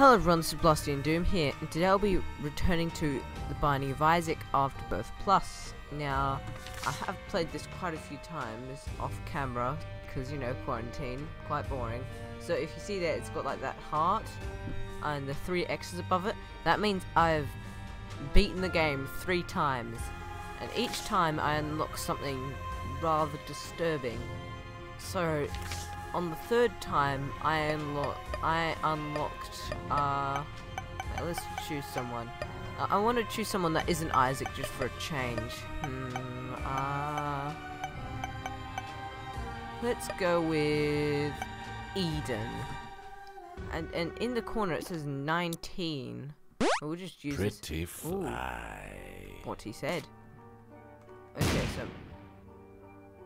Hello everyone, this is Blastian Doom here, and today I'll be returning to the Binding of Isaac Afterbirth Plus. Now, I have played this quite a few times off camera, because, you know, quarantine, quite boring. So if you see there, it's got like that heart, and the three X's above it, that means I've beaten the game three times. And each time I unlock something rather disturbing. So, on the third time, I unlock I unlocked. Uh, wait, let's choose someone. Uh, I want to choose someone that isn't Isaac just for a change. Hmm. Uh, let's go with Eden. And and in the corner it says 19. We'll just use this. Pretty fly. What he said. Okay, so.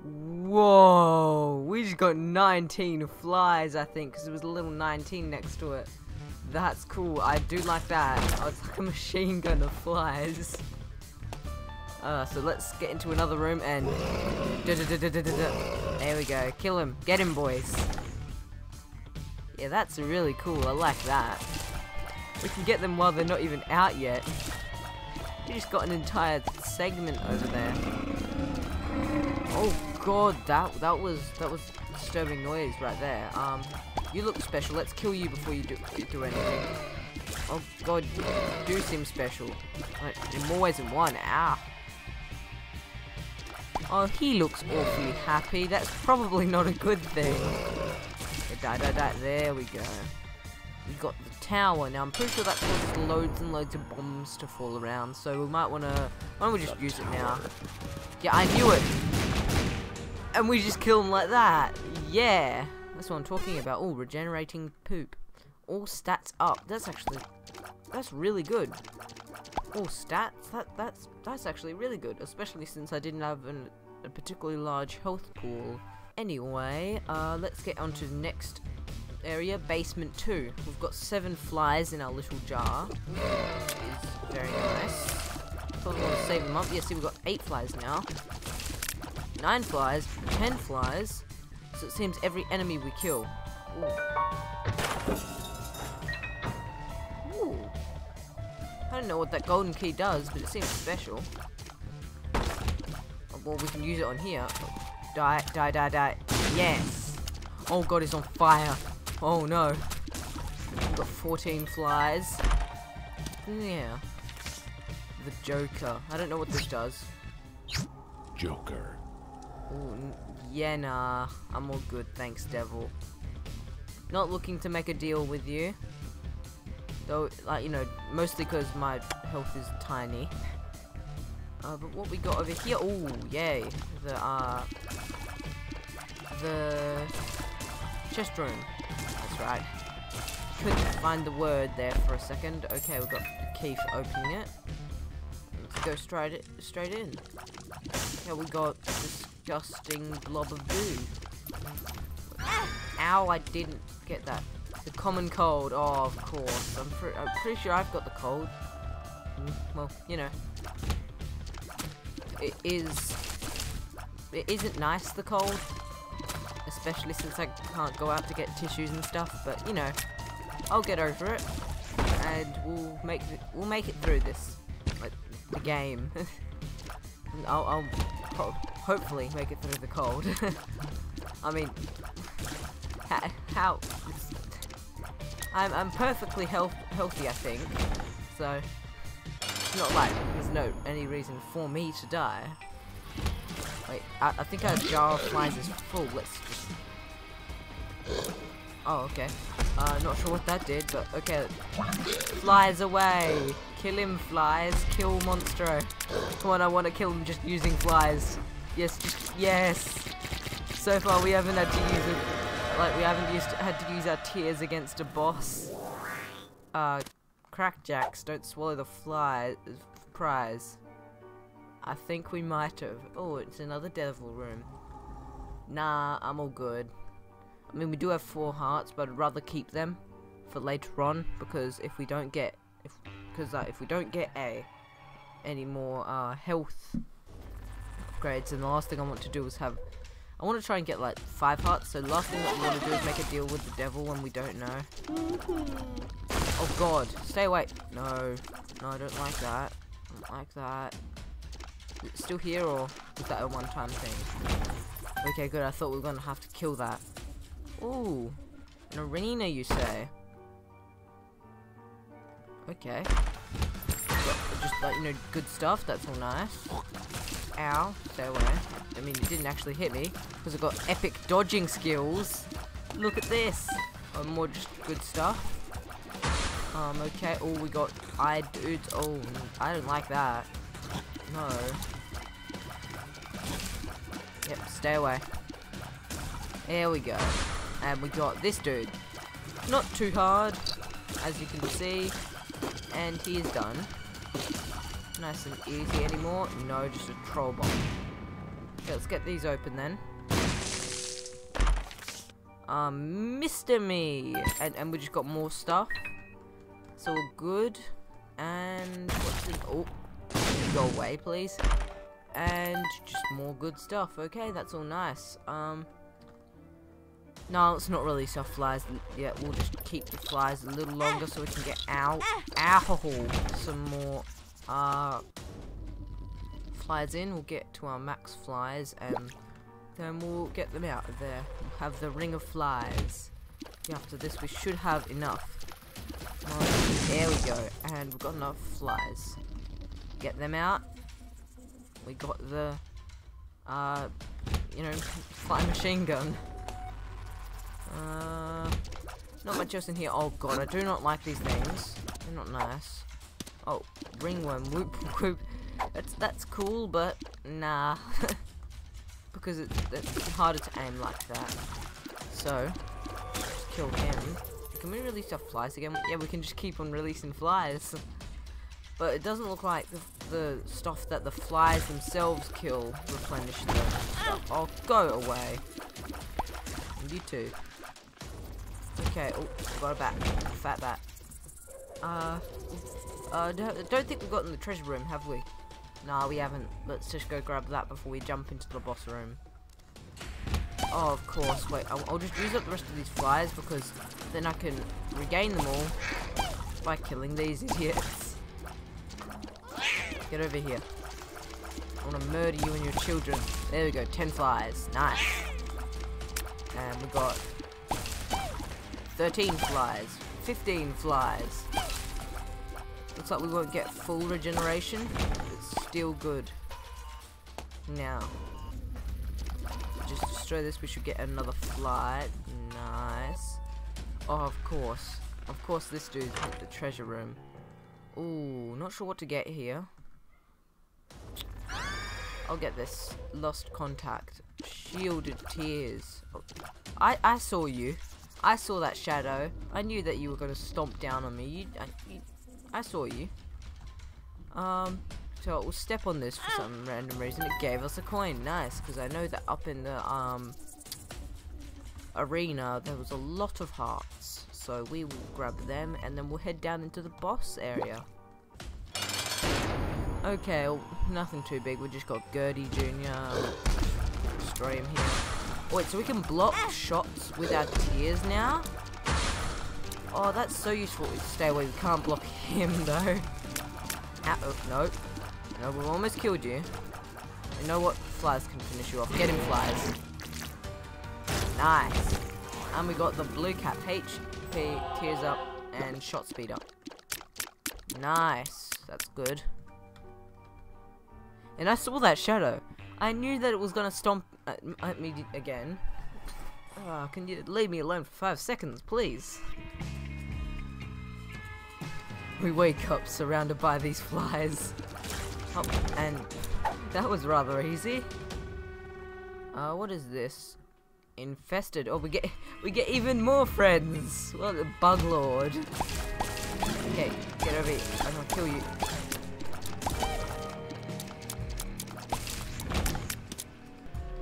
Whoa! We just got 19 flies, I think, because there was a little 19 next to it. That's cool. I do like that. Oh, it's like a machine gun of flies. Uh, so let's get into another room and... There we go. Kill him. Get him, boys. Yeah, that's really cool. I like that. We can get them while they're not even out yet. We just got an entire segment over there. Oh god, that that was that was disturbing noise right there. Um, you look special. Let's kill you before you do do anything. Oh god, you do seem special. In more ways than one. Ah. Oh, he looks awfully happy. That's probably not a good thing. Die, die, die. There we go. We got the tower. Now, I'm pretty sure that causes loads and loads of bombs to fall around, so we might want to... Why don't we just use it now? Yeah, I knew it! And we just kill them like that! Yeah! That's what I'm talking about. Oh, regenerating poop. All stats up. That's actually... That's really good. All stats? That, that's, that's actually really good, especially since I didn't have an, a particularly large health pool. Anyway, uh, let's get on to the next area, basement 2. We've got 7 flies in our little jar. Is very nice. Probably want to save them up. Yeah, see, we've got 8 flies now. 9 flies, 10 flies. So it seems every enemy we kill. Ooh. Ooh. I don't know what that golden key does, but it seems special. Oh, well, we can use it on here. Die, die, die, die. Yes! Oh god, it's on fire. Oh no. We've got 14 flies. Yeah. The Joker. I don't know what this does. Joker. Yeah, nah. I'm all good, thanks, Devil. Not looking to make a deal with you. Though, like, you know, mostly because my health is tiny. Uh, but what we got over here? Oh, yay. The, uh... The... Chest room. That's right. Couldn't find the word there for a second. Okay, we've got for opening it. Let's go straight straight in. Yeah, we got disgusting blob of goo. Ow, I didn't get that. The common cold. Oh, of course. I'm, pre I'm pretty sure I've got the cold. Well, you know. It is... It isn't nice, the cold especially since I can't go out to get tissues and stuff. But you know, I'll get over it, and we'll make it, we'll make it through this, like the game. I'll, I'll hopefully make it through the cold. I mean, how? I'm I'm perfectly health healthy, I think. So it's not like there's no any reason for me to die. Wait, I, I think our jar of flies is full. Let's just... Oh, okay. Uh, not sure what that did, but okay. Flies away! Kill him, flies. Kill Monstro. Come on, I want to kill him just using flies. Yes, just, yes! So far we haven't had to use it. Like, we haven't used had to use our tears against a boss. Uh, Crack Jacks, don't swallow the fly prize. I think we might have. Oh, it's another devil room. Nah, I'm all good. I mean, we do have four hearts, but I'd rather keep them for later on because if we don't get, if because uh, if we don't get a any more uh, health upgrades, then the last thing I want to do is have. I want to try and get like five hearts. So the last thing that we want to do is make a deal with the devil when we don't know. Mm-hmm. Oh god. Stay away. No. No, I don't like that. I don't like that. still here or is that a one-time thing? Okay, good. I thought we were going to have to kill that. Ooh. An arena, you say? Okay. Got just like, you know, good stuff. That's all nice. Ow. Stay away. I mean, it didn't actually hit me because I've got epic dodging skills. Look at this. Oh, more just good stuff. Um, okay. Oh, we got eye dudes. Oh, I don't like that. No. Yep, stay away. There we go. And we got this dude. Not too hard, as you can see. And he is done. Nice and easy anymore. No, just a troll bomb. Okay, let's get these open then. Um, Mr. Me! And, and we just got more stuff. It's all good. And what's in... Oh, go away, please. And just more good stuff. Okay, that's all nice. Um, no, it's not really soft flies yet. We'll just keep the flies a little longer so we can get out. Ow! Some more uh, flies in. We'll get to our max flies and then we'll get them out of there. We'll have the ring of flies. After this, we should have enough. There we go. And we've got enough flies. Get them out. We got the, uh, you know, fly machine gun. Uh, not much else in here. Oh god, I do not like these things. They're not nice. Oh, ringworm, whoop whoop. That's that's cool, but nah, because it's, it's harder to aim like that. So, just kill him. Can we release our flies again? Yeah, we can just keep on releasing flies. But it doesn't look like the, the stuff that the flies themselves kill replenish the stuff. Oh, go away. And you too. Okay, oh, got a bat. Fat bat. Uh, uh, don't, don't think we've gotten the treasure room, have we? Nah, we haven't. Let's just go grab that before we jump into the boss room. Oh, of course. Wait, I'll, I'll just use up the rest of these flies because then I can regain them all by killing these idiots. Get over here. I want to murder you and your children. There we go, 10 flies. Nice. And we got 13 flies. 15 flies. Looks like we won't get full regeneration. It's still good. Now. Just destroy this, we should get another flight. Nice. Oh, of course. Of course this dude's hit the treasure room. Ooh, not sure what to get here. I'll get this. Lost contact. Shielded tears. Oh, I, I saw you. I saw that shadow. I knew that you were going to stomp down on me. You, I, you, I saw you. Um, so we'll step on this for some random reason. It gave us a coin. Nice, because I know that up in the um arena there was a lot of hearts. So we will grab them and then we'll head down into the boss area. Okay, well, nothing too big. We just got Gurdy Jr. Destroy him here. Wait, so we can block shots with our tears now? Oh, that's so useful. Stay away, we can't block him though. Ah, oh, no. No, we've almost killed you. You know what? Flies can finish you off. Get him, flies. Nice. And we got the blue cap. HP, tears up, and shot speed up. Nice. That's good. And I saw that shadow. I knew that it was gonna stomp at, at me again. Oh, can you leave me alone for five seconds, please? We wake up surrounded by these flies. Oh, and that was rather easy. Uh, what is this? Infested. Oh, we get we get even more friends. Well, the bug lord. Okay, get over here. I'm gonna kill you.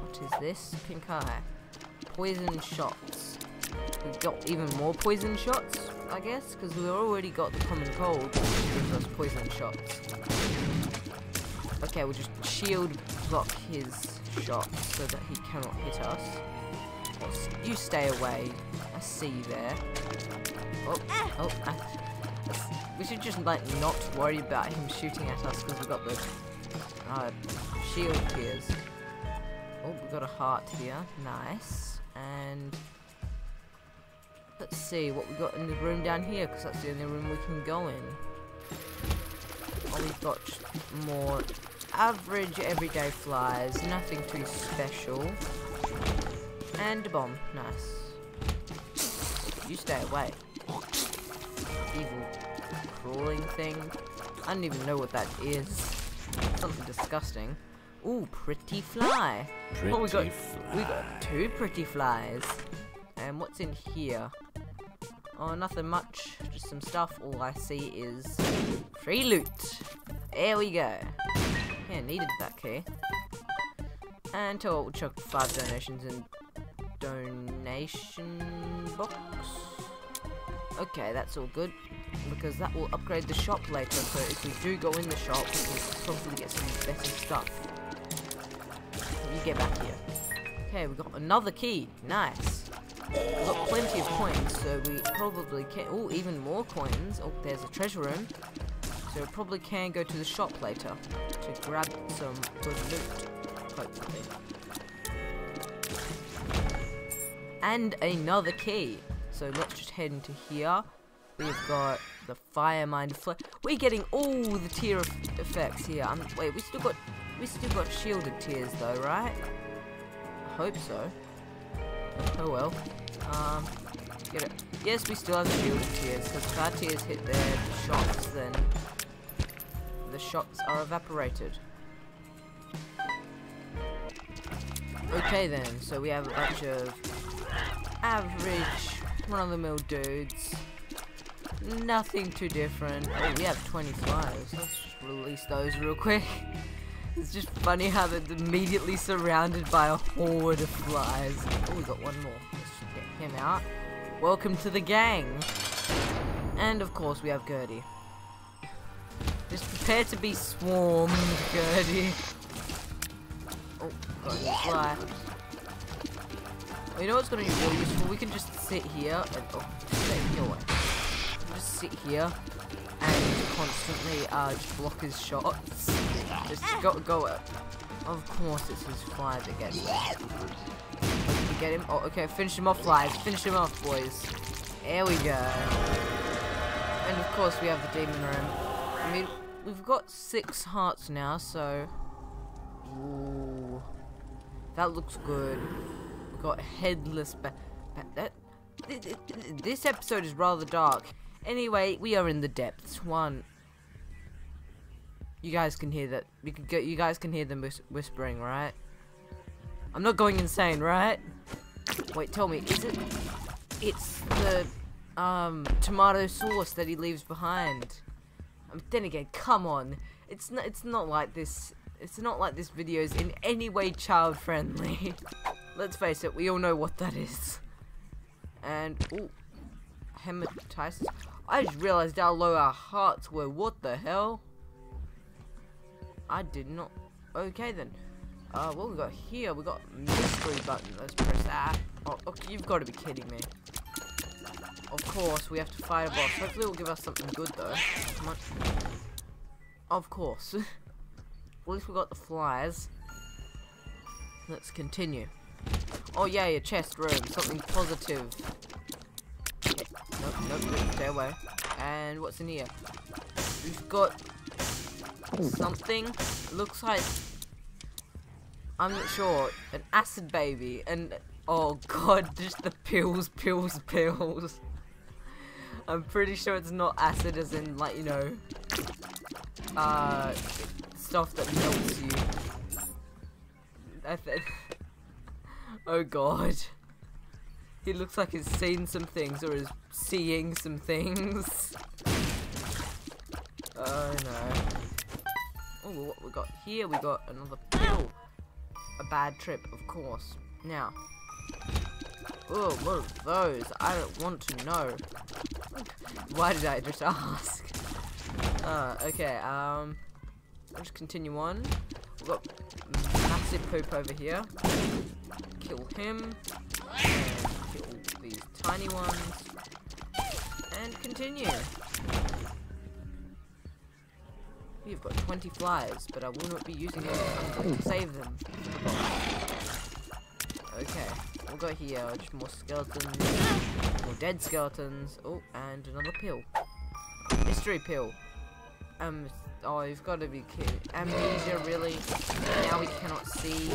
What is this? Pink eye. Poison shots. We've got even more poison shots, I guess, because we already got the common cold, which gives us poison shots. Okay, we'll just shield block his shots so that he cannot hit us. You stay away. I see you there. Oh, oh, I, We should just like not worry about him shooting at us because we've got the uh, shield tears. Oh, we've got a heart here. Nice. And let's see what we got in the room down here because that's the only room we can go in. Oh, we've got more average everyday flies, nothing too special. And a bomb. Nice. You stay away. Evil crawling thing. I don't even know what that is. Something disgusting. Ooh, pretty fly. Pretty oh, we got fly. we got two pretty flies. And what's in here? Oh, nothing much. Just some stuff. All I see is free loot. There we go. Yeah, needed that key. And we'll chuck five donations in donation box. Okay, that's all good. Because that will upgrade the shop later, so if we do go in the shop, we can probably get some better stuff. You get back here. Okay, we got another key. Nice. We've got plenty of coins, so we probably can. Oh, even more coins. Oh, there's a treasure room. So we probably can go to the shop later to grab some good loot. Hopefully. And another key. So let's just head into here. We've got the fire mind fl We're getting all the tier effects here. Um, wait, we still got we still got shielded tears though, right? I hope so. Oh well. Um, get it. Yes, we still have shielded tears because if our tears hit their shots, then the shots are evaporated. Okay then, so we have a bunch of average run-of-the-mill dudes. Nothing too different. Oh, we have 20 flies. Let's just release those real quick. It's just funny how they're immediately surrounded by a horde of flies. Oh, we got one more. Let's get him out. Welcome to the gang. And of course, we have Gurdy. Just prepare to be swarmed, Gurdy. Oh, got fly. You know what's gonna be really useful? We can just sit here and oh, stay your. Just sit here and constantly uh, just block his shots. Just go go up. Of course, it's his fly that gets him. Get him? Oh, okay. Finish him off, flies. Finish him off, boys. There we go. And of course, we have the demon room. I mean, we've got six hearts now, so. Ooh, that looks good. We've got headless. Ba that. th- th- th- This episode is rather dark. Anyway, we are in the depths. One. You guys can hear that. You can get. You guys can hear them whis whispering, right? I'm not going insane, right? Wait, tell me, is it? It's the um tomato sauce that he leaves behind. Um, then again, come on. It's not. It's not like this. It's not like this video is in any way child friendly. Let's face it. We all know what that is. And ooh, Hematemesis. I just realized how low our hearts were. What the hell? I did not. Okay then. Uh, what we got here? We got mystery button. Let's press that. Oh, okay, you've got to be kidding me. Of course, we have to fight a boss. Hopefully, it will give us something good though. Come on. Of course. At least we got the flies. Let's continue. Oh yeah, your chest room. Something positive. Nope, nope, nope, stay away. And what's in here? We've got something. Looks like I'm not sure. An acid baby and oh god, just the pills, pills, pills. I'm pretty sure it's not acid as in like, you know, uh stuff that melts you. Oh god. He looks like he's seen some things or is seeing some things. Oh no. Oh, what we got here? We got another pill. A bad trip, of course. Now. Oh, what are those? I don't want to know. Why did I just ask? Uh, okay, um, I'll just continue on. We've got massive poop over here. Kill him. And kill these tiny ones. And continue. We've got 20 flies, but I will not be using them. To save them. Okay, we'll go here. Just more skeletons. More dead skeletons. Oh, and another pill. Mystery pill. Um, oh, you've got to be kidding. Amnesia, really? Now we cannot see.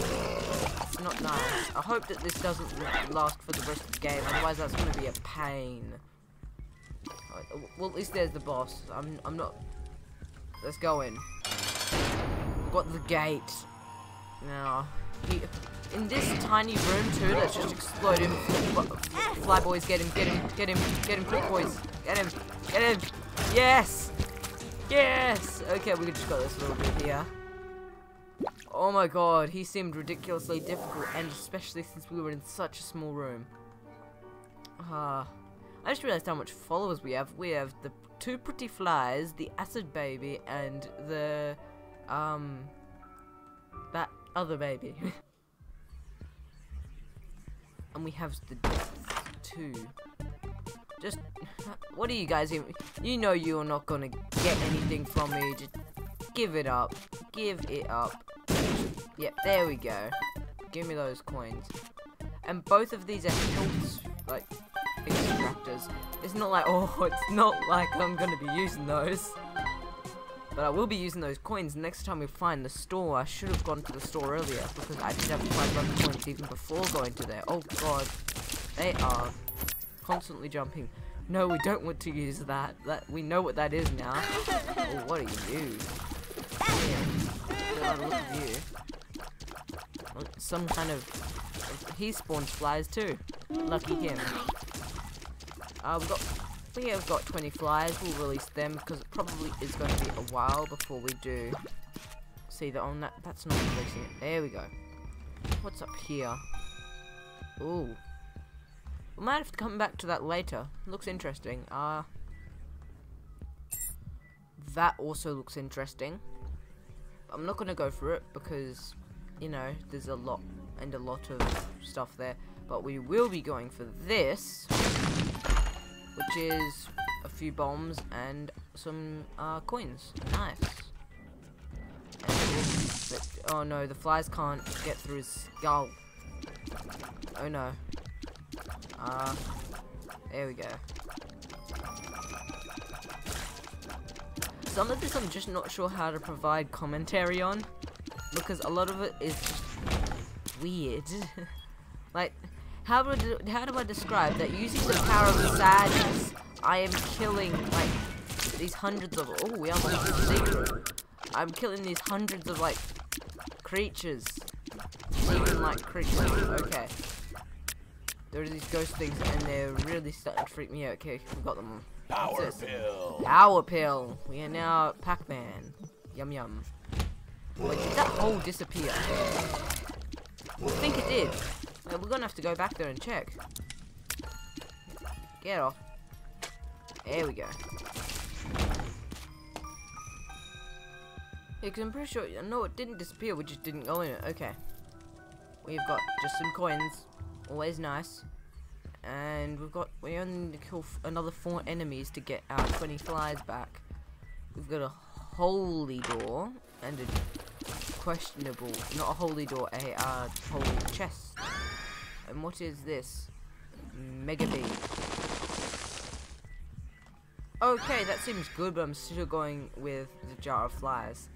It's not nice. I hope that this doesn't last for the rest of the game, otherwise that's going to be a pain. Well, at least there's the boss. I'm, I'm not... Let's go in. We've got the gate. Now, he, in this tiny room too, let's just explode him. Fly boys, get him, get him, get him, get him, quick boys, get him, get him. Yes, yes. Okay, we just got this little bit here. Oh my god, he seemed ridiculously difficult, and especially since we were in such a small room. Ah. Uh, I just realized how much followers we have. We have the two pretty flies, the acid baby, and the um that other baby. and we have the too. Just what are you guys even? You know you're not gonna get anything from me. Just give it up. Give it up. Yep, there we go. Give me those coins. And both of these are health like extractors. It's not like, oh, it's not like I'm going to be using those. But I will be using those coins next time we find the store. I should have gone to the store earlier because I did have 500 coins even before going to there. Oh god. They are constantly jumping. No, we don't want to use that. That We know what that is now. oh, what are you? Yeah. Look at you. Some kind of... He spawns flies too. Lucky him. Uh, we've got, we have got 20 flies. We'll release them because it probably is going to be a while before we do see that on that. That's not releasing it. There we go. What's up here? Ooh. We might have to come back to that later. Looks interesting. Uh, that also looks interesting. I'm not going to go for it because, you know, there's a lot and a lot of stuff there. But we will be going for this which is a few bombs and some uh, coins. Nice. But, oh no, the flies can't get through his skull. Oh no. Uh, there we go. Some of this I'm just not sure how to provide commentary on because a lot of it is just weird. like, how do, how do I describe that using the power of sadness, I am killing, like, these hundreds of, oh, we unlocked this secret. I'm killing these hundreds of, like, creatures. Even, like, creatures. Okay. There are these ghost things, and they're really starting to freak me out. Okay, we got them. Power pill. Power pill. We are now Pac-Man. Yum yum. Wait, did that hole disappear? I think it did. Yeah, we're gonna have to go back there and check. Get off. There we go. Yeah, cause I'm pretty sure, no, it didn't disappear, we just didn't go in it. Okay. We've got just some coins. Always nice. And we've got, we only need to kill another four enemies to get our 20 flies back. We've got a holy door and a questionable, not a holy door, a uh, holy chest. And what is this? Mega Bee. Okay, that seems good, but I'm still going with the jar of flies.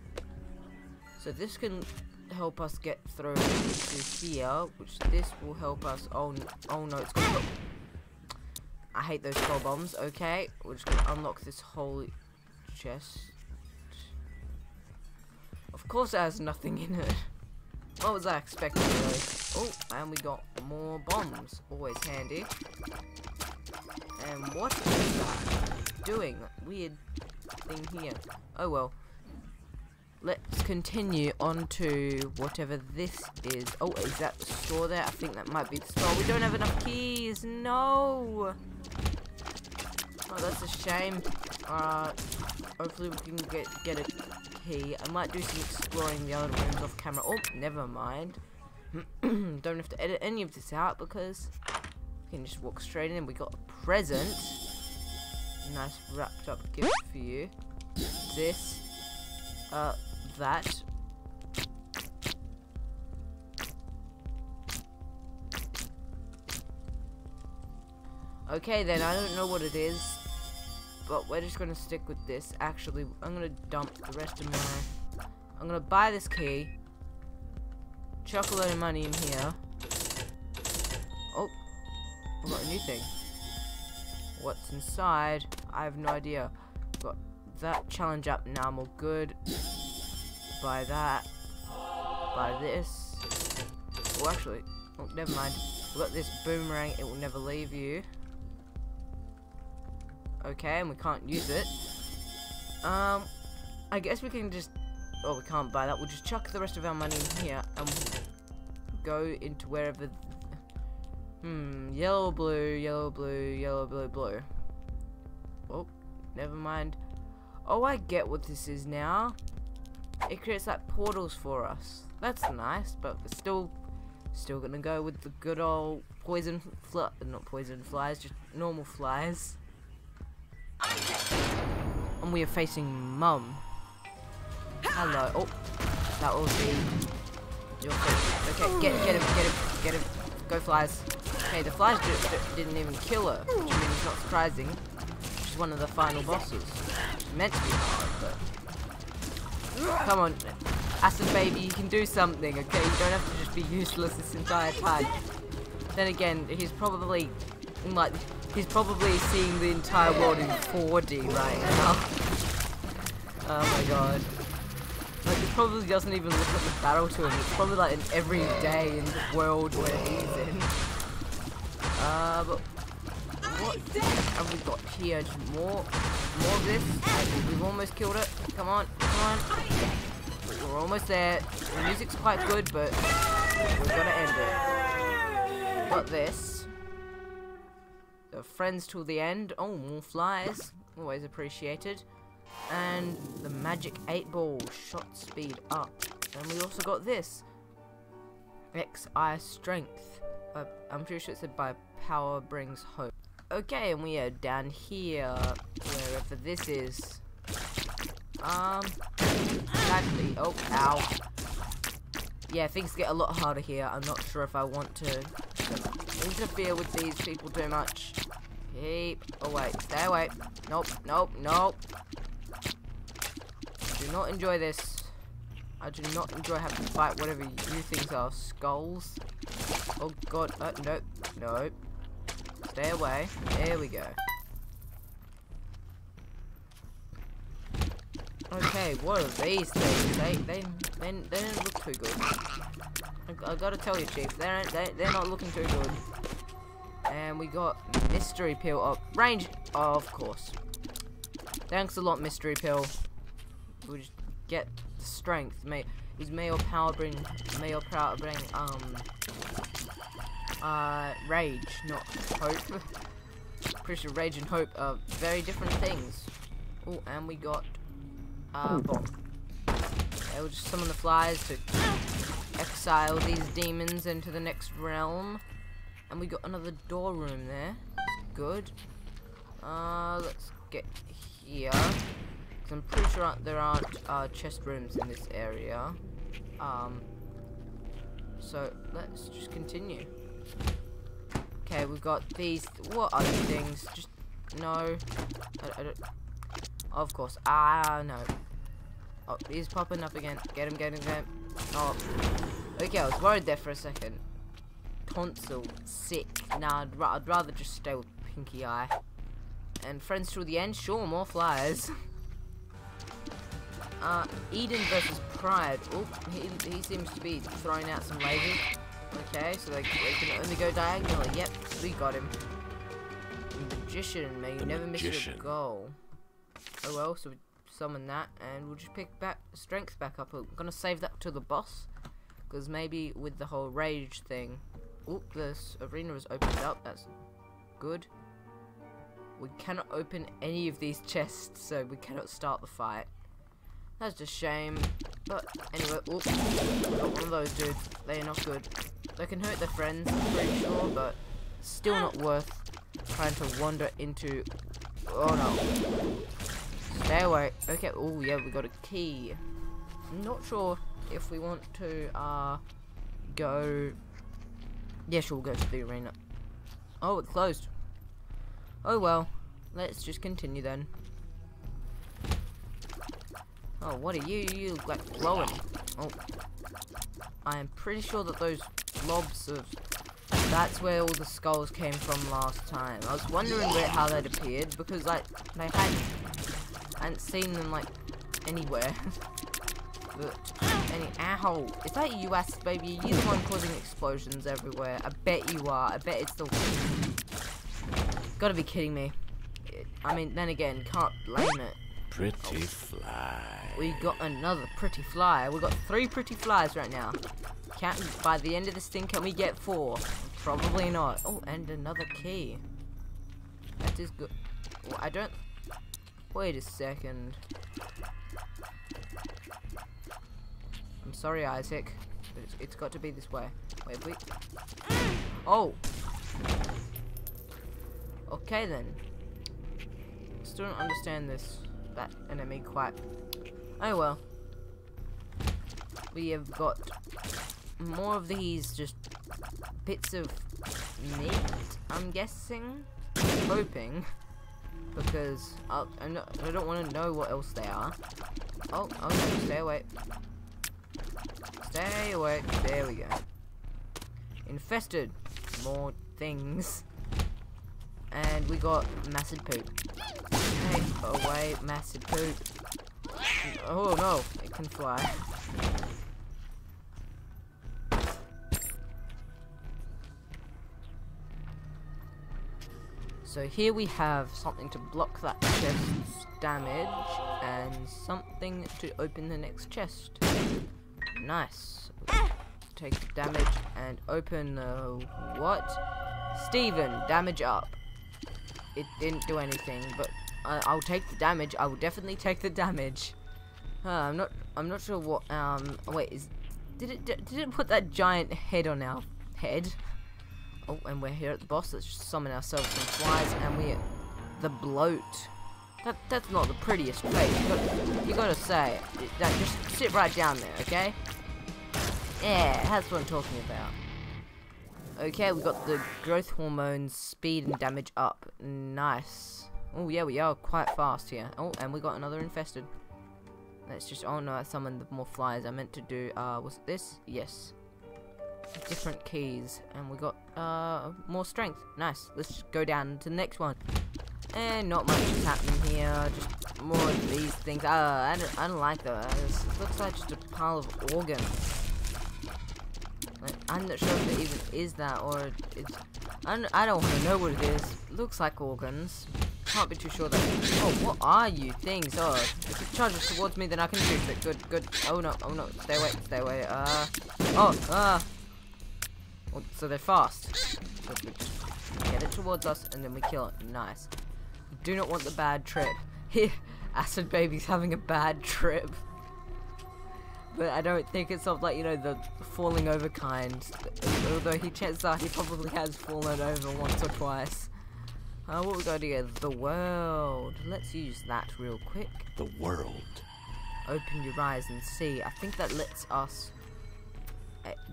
So this can help us get through to here, which this will help us. Oh, oh no, it's gonna. I hate those skull bombs. Okay, we're just gonna unlock this whole chest. Of course, it has nothing in it. What was I expecting, really? Oh, and we got more bombs. Always handy. And what is that doing? Weird thing here. Oh well. Let's continue on to whatever this is. Oh, is that the store there? I think that might be the store. We don't have enough keys. No. Oh, that's a shame. Uh, hopefully we can get get a key. I might do some exploring the other rooms off camera. Oh, never mind. Don't have to edit any of this out because we can just walk straight in. We got a present. Nice wrapped up gift for you. This. uh, that. Okay then, I don't know what it is, but we're just gonna stick with this. Actually, I'm gonna dump the rest of my... I'm gonna buy this key, chuck a load of money in here. Oh, I got a new thing. What's inside? I have no idea. Got that challenge up, now I'm all good. Buy that. Buy this. Oh, actually, oh, never mind. We got this boomerang, it will never leave you. Okay, and we can't use it. Um, I guess we can just... Oh, we can't buy that. We'll just chuck the rest of our money in here and we'll go into wherever... Hmm, yellow, blue, yellow, blue, yellow, blue, blue. Oh, never mind. Oh, I get what this is now. It creates like portals for us. That's nice, but we're still, still gonna go with the good old poison fly, not poison flies, just normal flies. And we are facing Mum. Hello. Oh, that will be your face. Okay, get get him, get him, get him. Go flies. Okay, the flies didn't even kill her, which is not surprising. She's one of the final bosses. She's meant to be hard, but come on, Acid Baby, you can do something. Okay, you don't have to just be useless this entire time. Then again, he's probably like He's probably seeing the entire world in 4D right now. oh my god. Like, he probably doesn't even look like a battle to him. It's probably like an everyday in the world where he's in. Uh, but what have we got here? Just more, more of this. We've almost killed it. Come on, come on. We're almost there. The music's quite good, but we're gonna end it. Got this friends till the end. Oh, more flies. Always appreciated. And the magic 8 ball. Shot speed up. And we also got this. XI strength. Uh, I'm pretty sure it said by power brings hope. Okay, and we are down here. Wherever this is. Um, actually, oh, ow. Yeah, things get a lot harder here. I'm not sure if I want to interfere with these people too much. Keep away. Stay away. Nope, nope, nope. Do not enjoy this. I do not enjoy having to fight whatever you think are skulls. Oh god, uh, nope, nope. Stay away. There we go. Okay, what are these things? They they they, they don't look too good. I, I gotta tell you, Chief, they they they're not looking too good. And we got Mystery Pill. Oh, range. Oh, of course. Thanks a lot, Mystery Pill. We just get strength. May is may or power bring or power bring um uh rage, not hope. Pretty sure rage and hope are very different things. Oh, and we got uh bomb. Okay, we'll just summon the flies to exile these demons into the next realm. And we got another door room there. Good. Uh, let's get here. I'm pretty sure there aren't uh, chest rooms in this area. Um, so let's just continue. Okay, we've got these. What other things? Just no. I, I don't. Of course. Ah, no. Oh, he's popping up again. Get him, get him, get him. Oh. Okay, I was worried there for a second tonsil sick. Nah, I'd, I'd, rather just stay with Pinky Eye. And friends till the end? Sure, more flyers. uh, Eden versus Pride. Oh, he, he seems to be throwing out some lasers. Okay, so they, they can only go diagonally. Yep, we got him. Magician, may you never magician. miss your goal. Oh well, so we summon that, and we'll just pick back strength back up. I'm gonna save that to the boss, because maybe with the whole rage thing, Oop, this arena is opened up. That's good. We cannot open any of these chests, so we cannot start the fight. That's a shame. But anyway, oop, got one of those dudes. They are not good. They can hurt their friends, I'm pretty sure, but still not worth trying to wander into. Oh no. Stay away. Okay. Oh yeah, we got a key. Not sure if we want to uh go. Yeah, sure, we'll go to the arena. Oh, it's closed. Oh well, let's just continue then. Oh, what are you? You look like glowing. Oh, I am pretty sure that those blobs of that's where all the skulls came from last time. I was wondering where how they'd appeared because like they hadn't hadn't seen them like anywhere. but any ow, is that you, Acid Baby? You're the one causing explosions everywhere. I bet you are. I bet it's the. Gotta be kidding me. I mean, then again, can't blame it. Pretty oh. fly. We got another pretty fly. We got three pretty flies right now. Can't, by the end of this thing, can we get four? Probably not. Oh, and another key. That is good. Well, I don't. Wait a second. I'm sorry, Isaac. But it's, it's got to be this way. Wait, wait. Oh. Okay then. I still don't understand this that enemy quite. Oh well. We have got more of these just bits of meat, I'm guessing. hoping. Because uh, I'll, I'm not, I don't want to know what else they are. Oh, okay, stay away. Stay away. There we go. Infested. More things. And we got massive poop. Away massive poop. Oh no, it can fly. So here we have something to block that chest's damage and something to open the next chest. Nice. Take damage and open the what? Steven, damage up. It didn't do anything, but I, will take the damage. I will definitely take the damage. Uh, I'm not. I'm not sure what. Um. Wait. Is did it did it put that giant head on our head? Oh, and we're here at the boss. Let's summon ourselves some flies, and we the bloat. That that's not the prettiest face. You gotta, you gotta say That just sit right down there, okay? Yeah, that's what I'm talking about. Okay, we got the growth hormones, speed and damage up. Nice. Oh yeah, we are quite fast here. Oh, and we got another infested. Let's just. Oh no, I summoned the more flies. I meant to do. Uh, was it this? Yes different keys and we got uh, more strength. Nice. Let's go down to the next one. And not much is happening here. Just more of these things. Uh, I don't, I don't like those. It looks like just a pile of organs. Like, I'm not sure if it even is that or it's. I don't, I don't want to know what it is. It looks like organs. Can't be too sure that. Oh, what are you things? Oh, if it charges towards me, then I can shoot it. Good, good. Oh no, oh no. Stay away, stay away. Uh. Oh. Uh, so they're fast. Get it towards us and then we kill it. Nice. Do not want the bad trip. Here, Acid Baby's having a bad trip. But I don't think it's of like, you know, the falling over kind. Although he chances are he probably has fallen over once or twice. Uh, what we got here? The world. Let's use that real quick. The world. Open your eyes and see. I think that lets us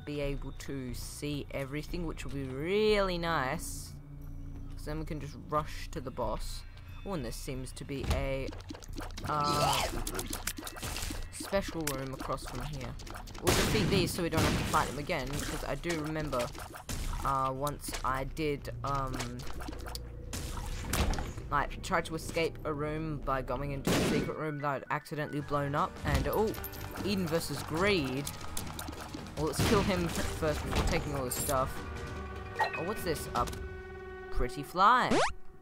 be able to see everything, which will be really nice. Because then we can just rush to the boss. Oh, and there seems to be a uh, special room across from here. We'll defeat these so we don't have to fight them again, because I do remember uh, once I did um, like try to escape a room by going into a secret room that I'd accidentally blown up and oh Eden versus Greed well, let's kill him first before taking all his stuff. Oh, what's this? A pretty fly.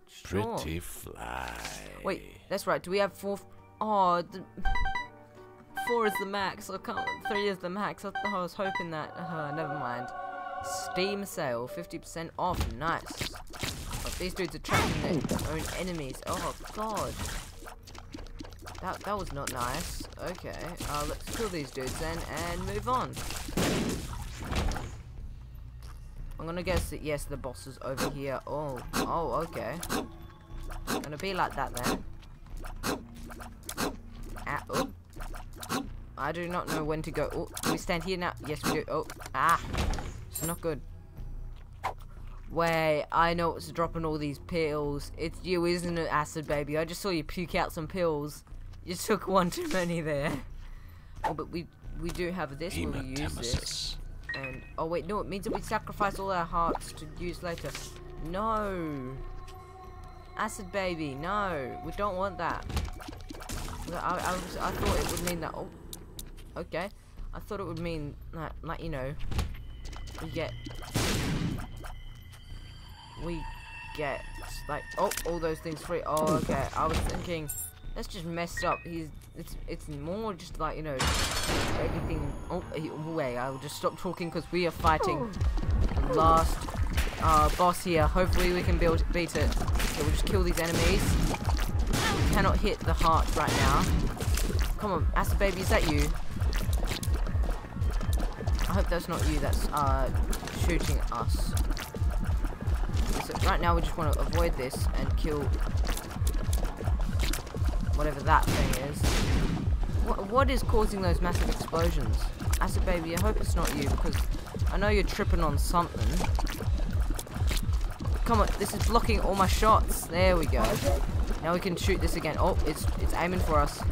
Sure. Pretty fly. Wait, that's right. Do we have four? Oh, the four is the max. I can't. Three is the max. I, I was hoping that. Uh, never mind. Steam sale, 50% off. Nice. These dudes are trapping their own enemies. Oh god. That that was not nice. Okay, uh, let's kill these dudes then and move on. I'm gonna guess that yes, the boss is over here. Oh, oh, okay. I'm Gonna be like that then. Ah, oh. I do not know when to go. Oh, we stand here now? Yes, we do. Oh, ah. It's not good. Wait, I know what's dropping all these pills. It's you, isn't it, Acid Baby? I just saw you puke out some pills. You took one too many there. Oh, but we we do have this. We'll use this. And oh wait, no, it means that we sacrifice all our hearts to use later. No. Acid Baby, no. We don't want that. I, I, was, I thought it would mean that. Oh, okay. I thought it would mean that, like, you know, we get. We get, like, oh, all those things free. Oh, okay. I was thinking, that's just messed up. He's, it's, it's more just like, you know, everything. Oh, wait, I'll just stop talking because we are fighting the last uh, boss here. Hopefully we can build, beat it. So we'll just kill these enemies. Cannot hit the heart right now. Come on, Acid Baby, is that you? I hope that's not you that's uh, shooting us. So right now we just want to avoid this and kill whatever that thing is. What, what is causing those massive explosions? Acid Baby, I hope it's not you because I know you're tripping on something. Come on, this is blocking all my shots. There we go. Now we can shoot this again. Oh, it's it's aiming for us.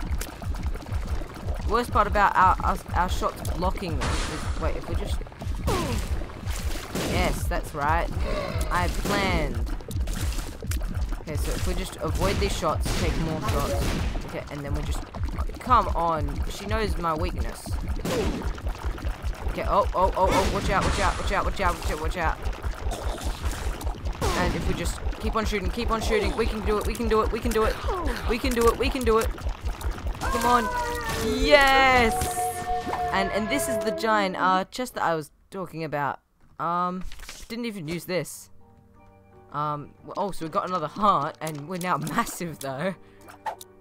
Worst part about our our, our shots blocking them is wait, if we just Yes, that's right. I planned. Okay, so if we just avoid these shots, take more shots. Okay, and then we just come on. She knows my weakness. Okay, oh, oh, oh, oh, watch out, watch out, watch out, watch out, watch out, watch out. And if we just keep on shooting, keep on shooting, we can do it, we can do it, we can do it, we can do it, we can do it. Come on. Yes! And and this is the giant uh, chest that I was talking about. Um, didn't even use this. Um, oh, so we got another heart, and we're now massive though.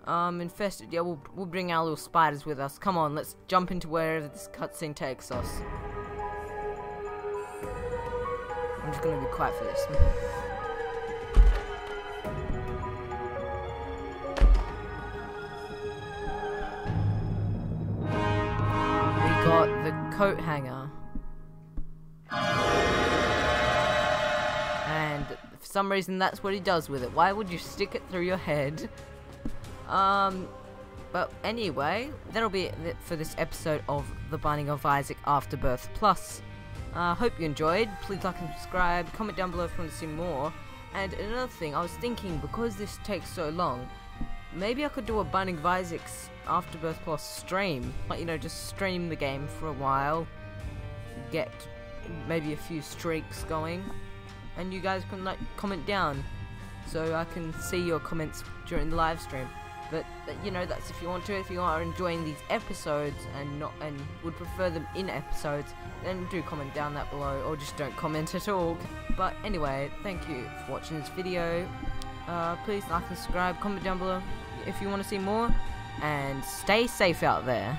Um, infested. Yeah, we'll we'll bring our little spiders with us. Come on, let's jump into wherever this cutscene takes us. I'm just gonna be quiet for this. We got the coat hanger. Some reason that's what he does with it. Why would you stick it through your head? Um, but anyway, that'll be it for this episode of The Binding of Isaac Afterbirth Plus. Uh, hope you enjoyed. Please like and subscribe. Comment down below if you want to see more. And another thing, I was thinking, because this takes so long, maybe I could do a Binding of Isaac's Afterbirth Plus stream. Like, you know, just stream the game for a while. Get maybe a few streaks going. And you guys can, like, comment down. So I can see your comments during the live stream. But you know, that's if you want to. If you are enjoying these episodes and not and would prefer them in episodes, then do comment down that below, or just don't comment at all. But anyway, thank you for watching this video. Uh, please like and subscribe, comment down below if you want to see more, and stay safe out there.